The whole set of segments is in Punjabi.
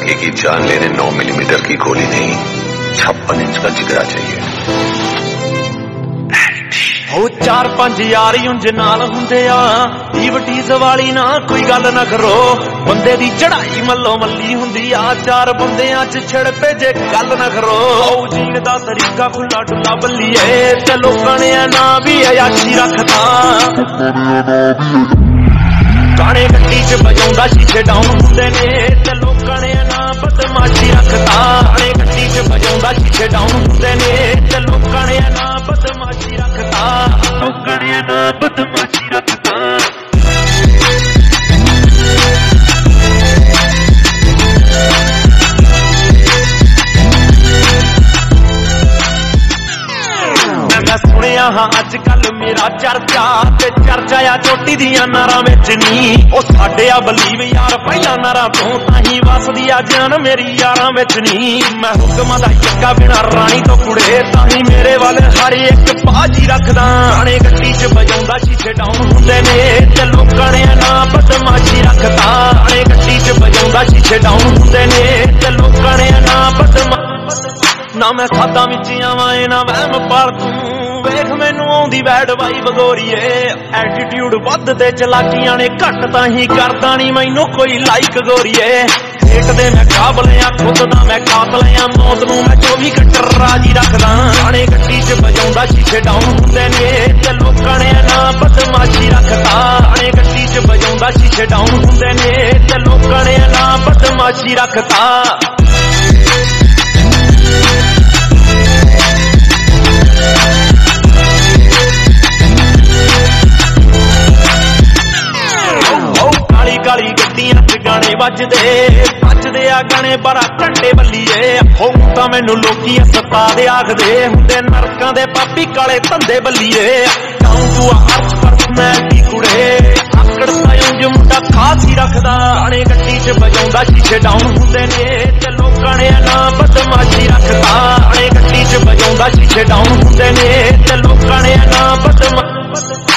सकेगी जान लेने 9 मिलीमीटर की गोली नहीं, छप्पन इंच का जिगरा चाहिए। ਉਹ ਚਾਰ ਪੰਜ ਯਾਰ ਉਂਝ ਨਾਲ ਹੁੰਦੇ ਆ ਈਵਟੀਜ਼ ਵਾਲੀ ਨਾ ਕੋਈ ਗੱਲ ਨਾ ਕਰੋ ਬੰਦੇ ਦੀ ਚੜਾਈ ਮੱਲੋ ਮੱਲੀ ਹੁੰਦੀ ਆ ਚਾਰ ਬੰਦਿਆਂ 'ਚ ਛੜ ਭੇਜੇ ਗੱਲ ਨਾ ਕਰੋ ਉਹ ਜੀਣ ਦਾ ਤਰੀਕਾ ਖੁੱਲਾ ਡੁੱਲਾ ਬੱਲੀਏ ਤੇ ਲੋਕਾਂ ਨੇ ਨਾ ਵੀ ਅਯਾਸ਼ੀ ਰੱਖਦਾ ਗਾਣੇ ਗੱਡੀ 'ਚ ਬਜਾਉਂਦਾ ਸ਼ੀਸ਼ੇ ਡਾਊਨ ਹੁੰਦੇ ਨੇ ਰੱਖਦਾ ਹਣੇ ਗੱਡੀ 'ਚ ਵਜਾਉਂਦਾ ਸ਼ੀਸ਼ੇ ਡਾਊਨ ਹੁੰਦੇ ਨੇ। ਆਇਆ ਹਾਂ ਅੱਜ ਕੱਲ ਮੇਰਾ ਚਰਚਾ ਤੇ ਚਰਚਾ ਆ, ਚੋਟੀ ਦੀਆਂ ਨਾਰਾਂ ਵਿੱਚ ਨਹੀਂ ਉਹ ਸਾਡੇ ਆ ਬਲੀਵ ਯਾਰ, ਪਹਿਲਾਂ ਨਾਰਾਂ ਤੋਂ ਤਾਂ ਹੀ ਵਸਦੀ ਆ, ਜਾਨ ਮੇਰੀ ਯਾਰਾਂ ਵਿੱਚ ਨਹੀਂ ਮੈਂ ਹੁਕਮਾਂ ਦਾ ਚੱਕਾ ਬਿਨਾ ਰਾਣੀ ਤੋਂ ਕੁੜੇ, ਤਾਂ ਹੀ ਮੇਰੇ ਵੱਲ ਹਰ ਇੱਕ ਬਾਜੀ ਰੱਖਦਾ। ਆਣੇ ਗੱਡੀ 'ਚ ਵਜਾਉਂਦਾ, ਸ਼ੀਸ਼ੇ ਡਾਊਨ ਹੁੰਦੇ ਨੇ ਤੇ ਲੋਕਾਂ ਨੇ ਨਾ ਬਦਮਾਸ਼ੀ ਰੱਖਦਾ। ਆਣੇ ਗੱਡੀ 'ਚ ਵਜਾਉਂਦਾ, ਸ਼ੀਸ਼ੇ ਡਾਊਨ ਹੁੰਦੇ ਨੇ ਤੇ ਲੋਕਾਂ ਨੇ ਨਾ ਬਦਮਾ ਨਾ ਮੈਂ ਖਾਦਾ ਵਿੱਚ ਆਵਾਂ ਨਾ ਵਹਿਮ ਪਾਲ ਤੂੰ। ਵੇਖ ਮੈਨੂੰ ਆਉਂਦੀ ਬੈਡ ਬਾਈ ਬਗੋਰੀਏ ਐਟੀਟਿਊਡ ਵੱਧ ਤੇ ਚਲਾਕੀਆਂ ਨੇ ਘੱਟ ਤਾਂ ਹੀ ਕਰਦਾ ਨਹੀਂ ਮੈਨੂੰ ਕੋਈ ਲਾਈਕ ਗੋਰੀਏ। ਹੇਟ ਦੇ ਮੈਂ ਕਾਬਲ ਖੁਦ ਦਾ ਮੈਂ ਕਾਤਲ ਮੌਤ ਨੂੰ ਮੈਂ 24 ਘੰਟੇ ਰਾਜੀ ਰੱਖਦਾ। ਆਣੇ ਗੱਡੀ 'ਚ ਵਜਾਉਂਦਾ, ਸ਼ੀਸ਼ੇ ਡਾਊਨ ਹੁੰਦੇ ਨੇ। ਤੇ ਲੋਕਾਂ ਨੇ ਨਾ ਬਦਮਾਸ਼ੀ ਰੱਖਦਾ। ਆਣੇ ਗੱਡੀ 'ਚ ਵਜਾਉਂਦਾ, ਸ਼ੀਸ਼ੇ ਡਾਊਨ ਹੁੰਦੇ ਨੇ। ਤੇ ਲੋਕਾਂ ਨੇ ਨਾ ਬਦਮਾਸ਼ੀ ਰੱਖਦਾ। ਵੱਜਦੇ ਵੱਜਦੇ ਆ ਗਾਣੇ ਬੜਾ ਟੰਡੇ ਬੱਲੀਏ। ਹੋ ਤਾਂ ਮੈਨੂੰ ਲੋਕੀ ਸਤਾ ਦੇ ਆਖਦੇ, ਹੁੰਦੇ ਨਰਕਾਂ ਦੇ ਪਾਪੀ ਕਾਲੇ ਧੰਦੇ ਬੱਲੀਏ। ਕਾਉਂ ਤੂੰ ਹਰ ਪਰਸਨੈਲਿਟੀ ਕੁੜੇ, ਆਕੜ ਸਾਇਉਂ ਜੁੰਡਾ ਖਾਸ ਹੀ ਰੱਖਦਾ। ਗਾਣੇ ਗੱਡੀ 'ਚ ਵਜਾਉਂਦਾ, ਸ਼ੀਸ਼ੇ ਡਾਊਨ ਹੁੰਦੇ ਨੇ। ਤੇ ਲੋਕਾਂ ਨੇ ਨਾ ਬਦਮਾਸ਼ੀ ਰੱਖਦਾ। ਗਾਣੇ ਗੱਡੀ 'ਚ ਵਜਾਉਂਦਾ, ਸ਼ੀਸ਼ੇ ਡਾਊਨ ਹੁੰਦੇ ਨੇ। ਤੇ ਲੋਕਾਂ ਨੇ ਨਾ ਬਦਮਾਸ਼ੀ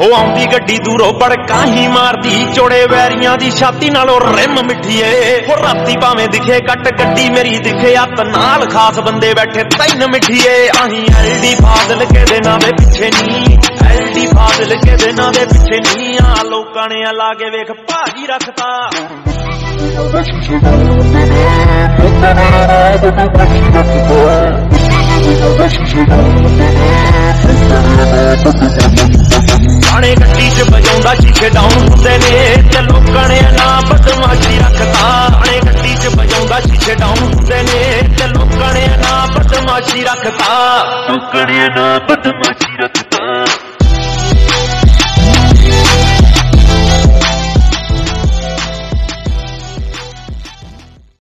ਉਹ ਆਉਂਦੀ ਗੱਡੀ ਦੂਰੋਂ ਬੜਕਾਹੀ ਮਾਰਦੀ, ਚੋੜੇ ਵੈਰੀਆਂ ਦੀ ਛਾਤੀ ਨਾਲ ਉਹ ਰਿਮ ਮਿੱਠੀਏ ਉਹ ਰਾਤੀ ਭਾਵੇਂ ਦਿਖੇ ਕੱਟ ਗੱਡੀ ਮੇਰੀ, ਦਿਖੇ ਹੱਥ ਨਾਲ ਖਾਸ ਬੰਦੇ ਬੈਠੇ, ਤੈਨ ਮਿੱਠੀਏ ਆਹੀ ਐਲਡੀ ਫਾਜ਼ਲ ਕੇ ਦੇ ਨਾਂ ਦੇ ਪਿੱਛੇ ਨਹੀਂ ਐਲਡੀ ਫਾਜ਼ਲ ਕੇ ਨਾਂ ਦੇ ਪਿੱਛੇ ਨਹੀਂ ਆ ਲੋਕਾਂ ਨੇ ਲਾ ਕੇ ਵੇਖ ਭਾਜੀ ਰੱਖਤਾ। ਗਾਣੇ ਗੱਡੀ 'ਚ ਵਜਾਉਂਦਾ ਚੀਖੇ ਡਾਊਨ ਹੁੰਦੇ ਨੇ। ਤੇ ਲੋਕਾਂ ਨੇ ਨਾ ਬਦਮਾਸ਼ੀ ਰੱਖਦਾ ਗਾਣੇ ਗੱਡੀ 'ਚ ਵਜਾਉਂਦਾ ਚੀਖੇ ਡਾਊਨ ਹੁੰਦੇ ਨੇ। ਤੇ ਲੋਕਾਂ ਨੇ ਨਾ ਬਦਮਾਸ਼ੀ ਰੱਖਦਾ ਲੋਕਾਂ ਨੇ ਬਦਮਾਸ਼ੀ